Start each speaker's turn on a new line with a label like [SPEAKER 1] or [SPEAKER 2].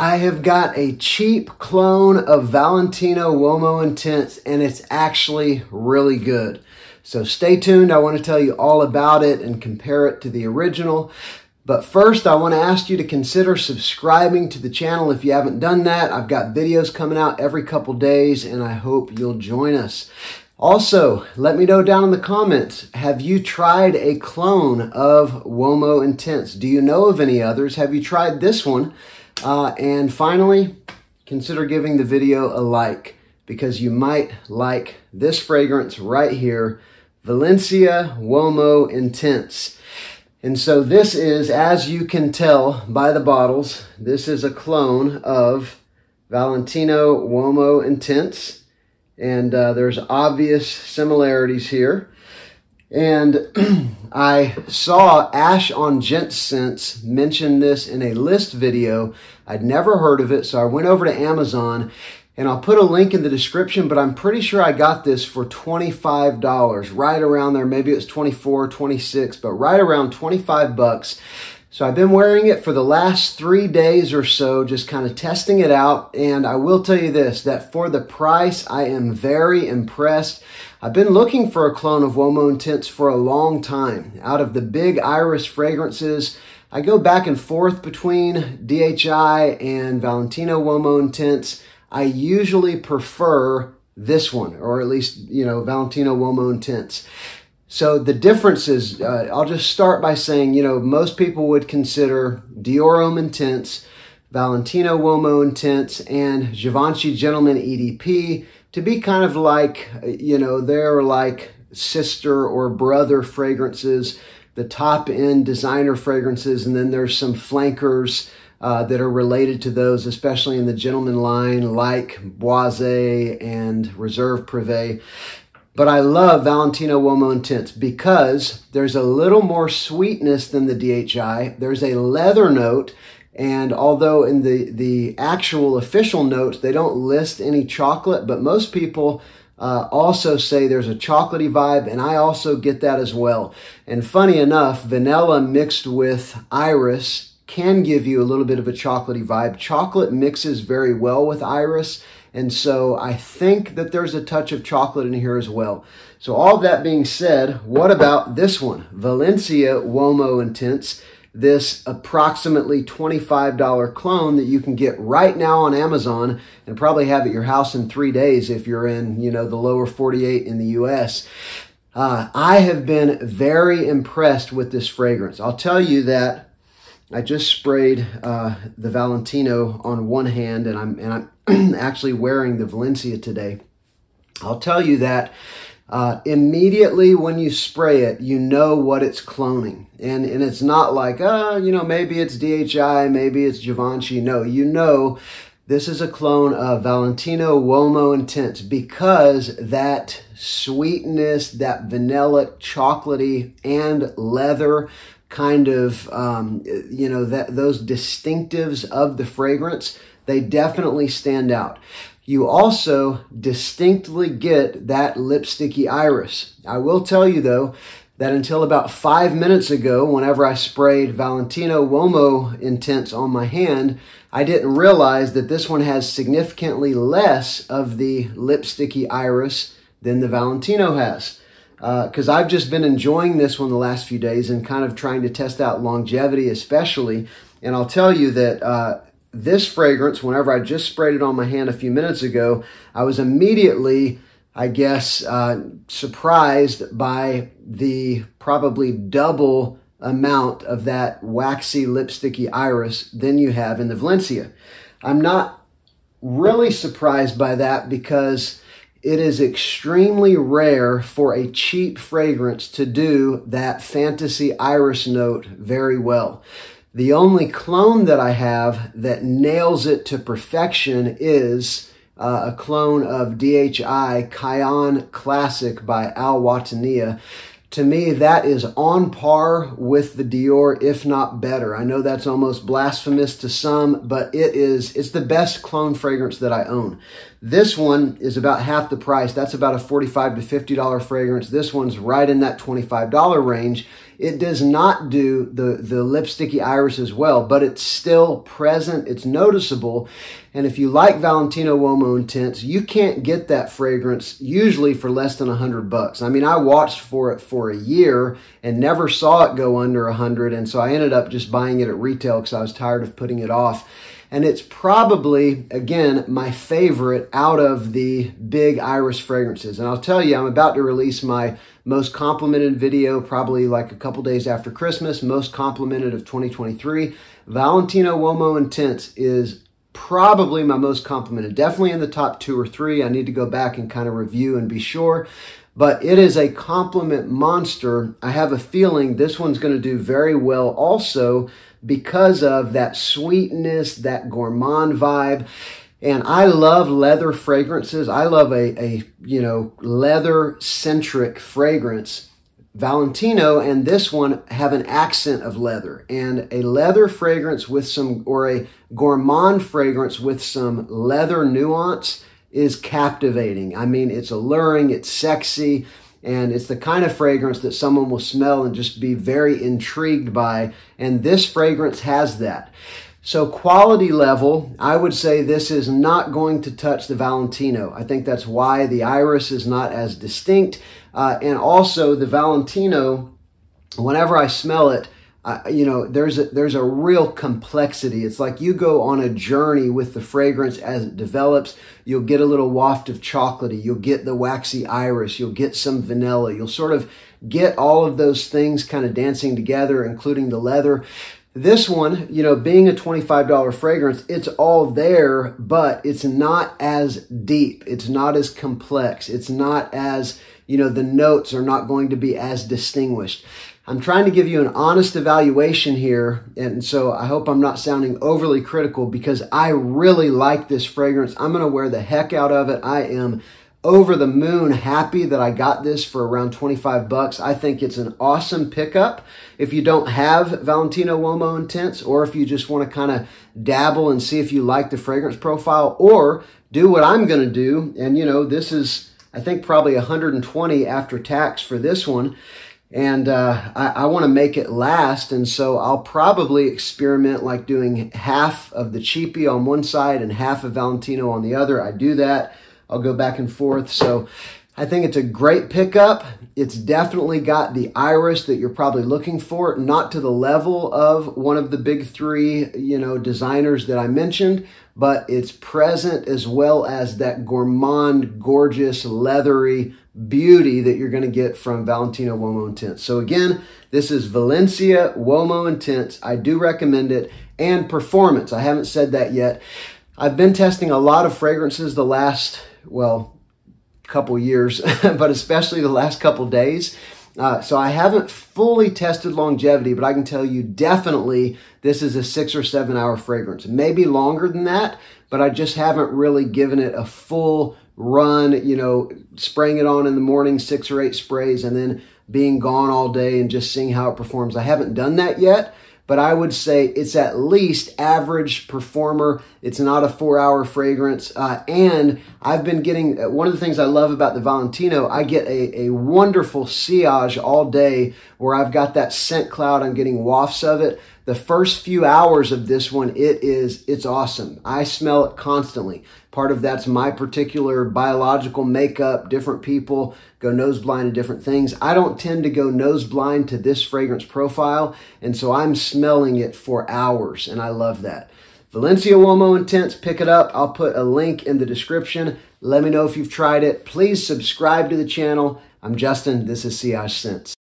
[SPEAKER 1] I have got a cheap clone of Valentino Uomo Intense and it's actually really good. So stay tuned. I want to tell you all about it and compare it to the original. But first, I want to ask you to consider subscribing to the channel if you haven't done that. I've got videos coming out every couple days and I hope you'll join us. Also, let me know down in the comments, have you tried a clone of Uomo Intense? Do you know of any others? Have you tried this one? Uh, and finally, consider giving the video a like because you might like this fragrance right here, Valencia Uomo Intense. And so this is, as you can tell by the bottles, this is a clone of Valentino Uomo Intense. And uh, there's obvious similarities here. And I saw Ash on Scents mention this in a list video. I'd never heard of it, so I went over to Amazon and I'll put a link in the description, but I'm pretty sure I got this for $25, right around there. Maybe it's was 24, 26, but right around 25 bucks. So I've been wearing it for the last three days or so, just kind of testing it out. And I will tell you this, that for the price, I am very impressed. I've been looking for a clone of Uomo Intense for a long time. Out of the big iris fragrances, I go back and forth between DHI and Valentino Uomo Intense. I usually prefer this one, or at least, you know, Valentino Uomo Intense. So the difference is, uh, I'll just start by saying, you know, most people would consider Dior Homme Intense, Valentino Uomo Intense, and Givenchy Gentleman EDP to be kind of like, you know, they're like sister or brother fragrances, the top end designer fragrances, and then there's some flankers uh, that are related to those, especially in the gentleman line, like Boisée and Reserve Privé. But I love Valentino Uomo Intense because there's a little more sweetness than the DHI. There's a leather note. And although in the, the actual official notes, they don't list any chocolate, but most people uh, also say there's a chocolatey vibe, and I also get that as well. And funny enough, vanilla mixed with iris can give you a little bit of a chocolatey vibe. Chocolate mixes very well with iris, and so I think that there's a touch of chocolate in here as well. So all that being said, what about this one? Valencia Uomo Intense, this approximately $25 clone that you can get right now on Amazon and probably have at your house in three days if you're in, you know, the lower 48 in the US. Uh, I have been very impressed with this fragrance. I'll tell you that I just sprayed uh, the Valentino on one hand, and I'm and I'm actually wearing the Valencia today. I'll tell you that uh, immediately when you spray it, you know what it's cloning, and and it's not like uh you know maybe it's DHI, maybe it's Givenchy. No, you know this is a clone of Valentino Uomo Intense because that sweetness, that vanilla, chocolatey, and leather kind of um, you know that those distinctives of the fragrance they definitely stand out you also distinctly get that lipsticky iris i will tell you though that until about five minutes ago whenever i sprayed valentino uomo intense on my hand i didn't realize that this one has significantly less of the lipsticky iris than the valentino has because uh, I've just been enjoying this one the last few days and kind of trying to test out longevity, especially. And I'll tell you that uh, this fragrance, whenever I just sprayed it on my hand a few minutes ago, I was immediately, I guess, uh, surprised by the probably double amount of that waxy lipsticky iris than you have in the Valencia. I'm not really surprised by that because it is extremely rare for a cheap fragrance to do that fantasy iris note very well. The only clone that I have that nails it to perfection is uh, a clone of DHI Kayaan Classic by Al Wataniah to me, that is on par with the Dior, if not better. I know that's almost blasphemous to some, but it is, it's the best clone fragrance that I own. This one is about half the price. That's about a 45 to $50 fragrance. This one's right in that $25 range. It does not do the, the lipsticky iris as well, but it's still present. It's noticeable. And if you like Valentino Uomo Intense, you can't get that fragrance usually for less than a hundred bucks. I mean, I watched for it for a year and never saw it go under a hundred. And so I ended up just buying it at retail because I was tired of putting it off. And it's probably, again, my favorite out of the big iris fragrances. And I'll tell you, I'm about to release my most complimented video probably like a couple days after Christmas, most complimented of 2023. Valentino Uomo Intense is probably my most complimented, definitely in the top two or three. I need to go back and kind of review and be sure. But it is a compliment monster. I have a feeling this one's going to do very well also because of that sweetness, that gourmand vibe. And I love leather fragrances. I love a, a you know, leather centric fragrance. Valentino and this one have an accent of leather and a leather fragrance with some, or a gourmand fragrance with some leather nuance is captivating. I mean, it's alluring, it's sexy, and it's the kind of fragrance that someone will smell and just be very intrigued by. And this fragrance has that. So quality level, I would say this is not going to touch the Valentino. I think that's why the iris is not as distinct. Uh, and also the Valentino, whenever I smell it, you know, there's a, there's a real complexity. It's like you go on a journey with the fragrance as it develops. You'll get a little waft of chocolatey. You'll get the waxy iris. You'll get some vanilla. You'll sort of get all of those things kind of dancing together, including the leather. This one, you know, being a $25 fragrance, it's all there, but it's not as deep. It's not as complex. It's not as, you know, the notes are not going to be as distinguished. I'm trying to give you an honest evaluation here, and so I hope I'm not sounding overly critical because I really like this fragrance. I'm going to wear the heck out of it. I am over the moon happy that I got this for around 25 bucks. I think it's an awesome pickup. If you don't have Valentino Uomo Intense or if you just want to kind of dabble and see if you like the fragrance profile or do what I'm going to do. And you know, this is, I think probably 120 after tax for this one and uh, I, I want to make it last. And so I'll probably experiment like doing half of the cheapy on one side and half of Valentino on the other. I do that. I'll go back and forth. So I think it's a great pickup. It's definitely got the iris that you're probably looking for, not to the level of one of the big three, you know, designers that I mentioned, but it's present as well as that gourmand, gorgeous, leathery beauty that you're going to get from Valentino Uomo Intense. So again, this is Valencia Uomo Intense. I do recommend it. And performance. I haven't said that yet. I've been testing a lot of fragrances the last, well, couple years, but especially the last couple days. Uh, so I haven't fully tested longevity, but I can tell you definitely this is a six or seven hour fragrance. Maybe longer than that, but I just haven't really given it a full run, you know, spraying it on in the morning, six or eight sprays, and then being gone all day and just seeing how it performs. I haven't done that yet, but I would say it's at least average performer. It's not a four hour fragrance. Uh, and I've been getting, uh, one of the things I love about the Valentino, I get a, a wonderful sillage all day where I've got that scent cloud. I'm getting wafts of it. The first few hours of this one, it is, it's awesome. I smell it constantly. Part of that's my particular biological makeup. Different people go nose blind to different things. I don't tend to go nose blind to this fragrance profile. And so I'm smelling it for hours and I love that. Valencia Uomo Intense, pick it up. I'll put a link in the description. Let me know if you've tried it. Please subscribe to the channel. I'm Justin. This is Sillage Scents.